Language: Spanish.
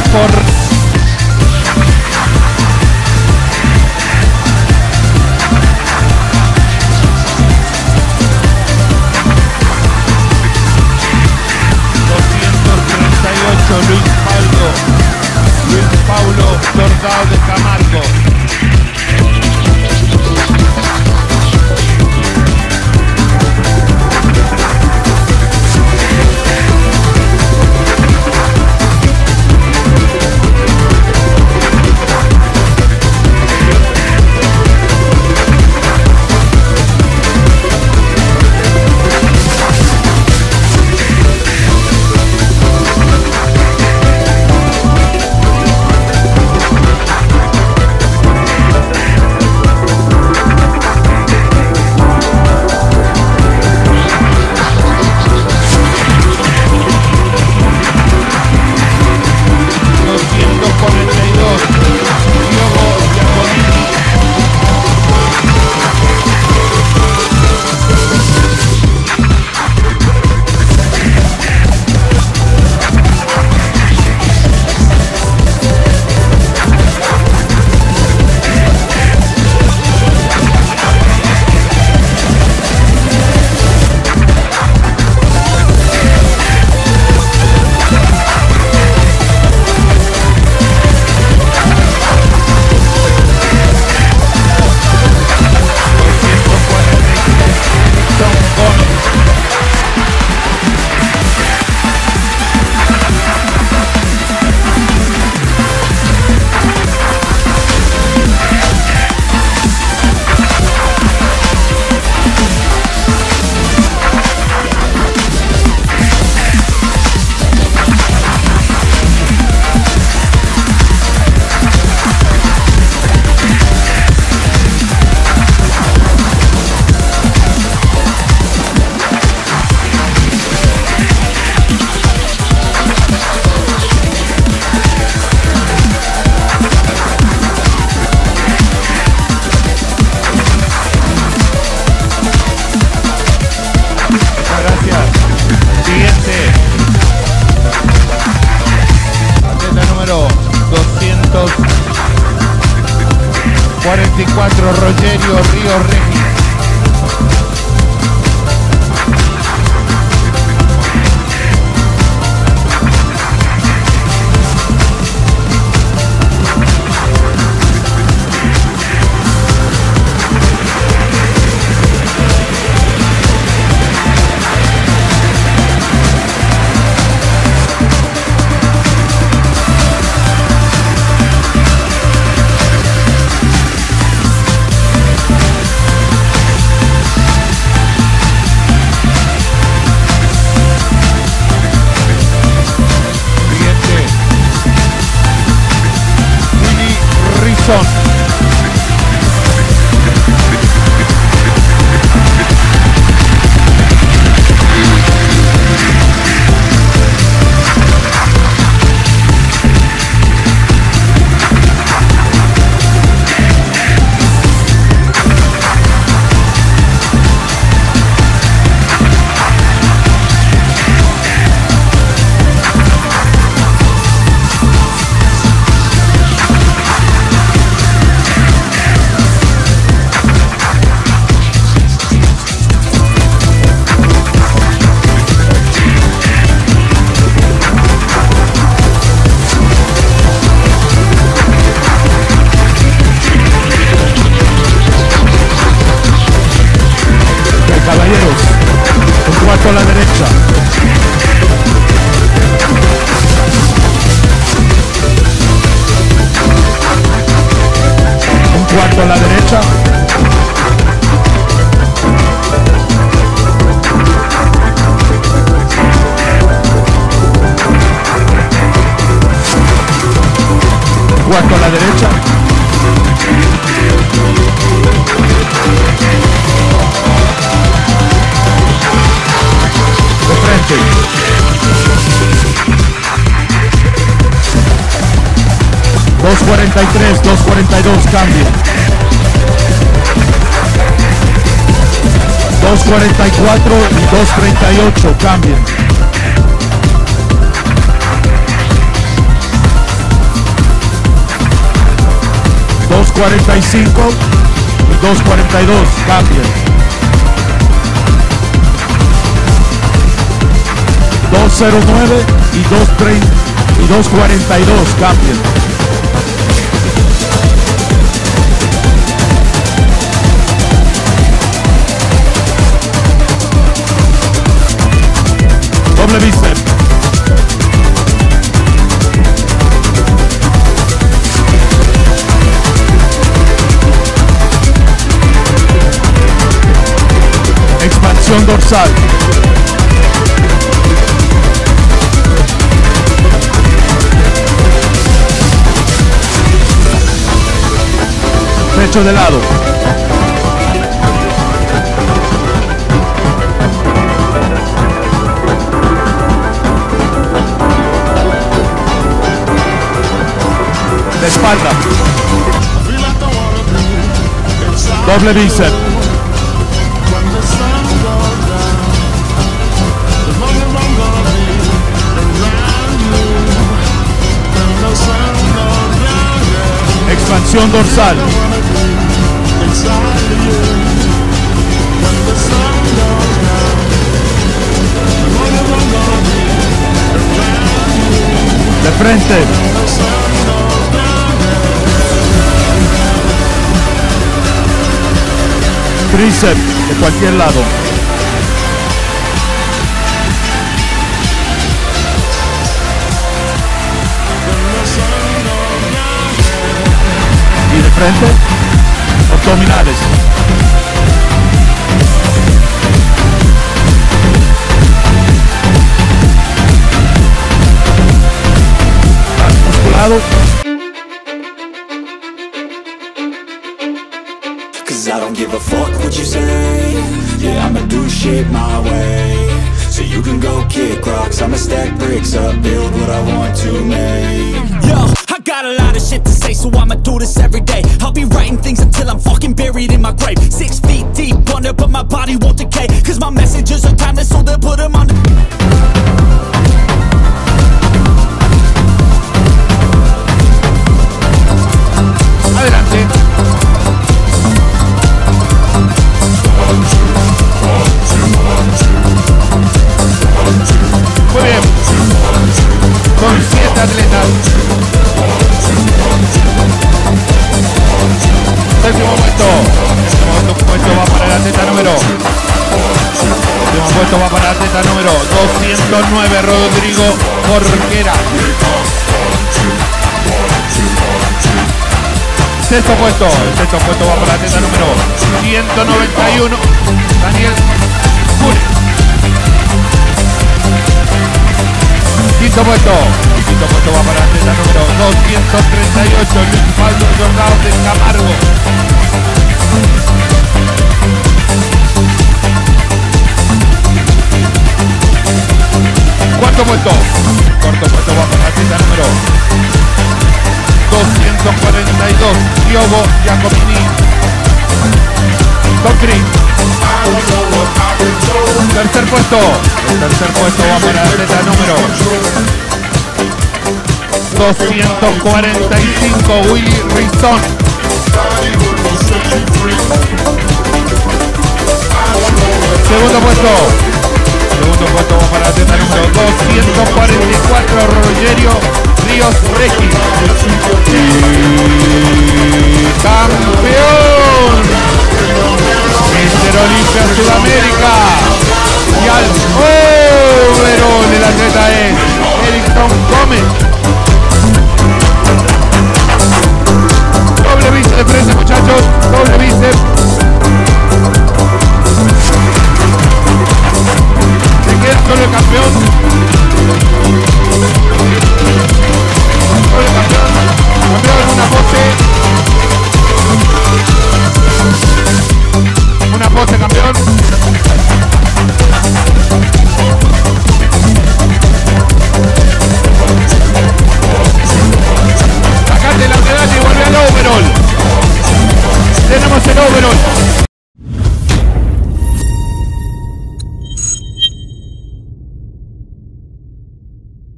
por Luis Paulo Luis Paulo Jordao de Camargo 244, Rogerio Río Regis. 243, 242, cambien. 244 y 238, cambien. Dos cuarenta y cinco y dos cuarenta y dos, cambien. 209 y 230 y 242 cambien. Pecho de lado. Espalda. Doble bíceps. Expansión dorsal. Frente. Tríceps de cualquier lado. Y de frente, abdominales. Bricks up, build what I want to make Yo, I got a lot of shit to say, so I'ma do this every day. I'll be writing things until I'm fucking buried in my grave. Six feet deep under, but my body won't decay. Cause my messages are timeless, so they'll put them on. Adelante. Puesto va para el atleta número 209, Rodrigo Jorquera. Sexto puesto, el sexto puesto va para el atleta número 191, Daniel Cure. Quinto puesto, quinto puesto va para el atleta número 238, Luis Pablo Jordao de Camargo. Puesto, cuarto puesto va para el atleta número 242, Diogo Giacomini. Concri. Tercer puesto. El tercer puesto va para el atleta número 245, Willy Rizón. Segundo puesto. Segundo puesto 244, Rogerio Ríos Regis. Y campeón. Mister Olimpia Sudamérica. Y al overall el atleta es Erickson Gómez. one.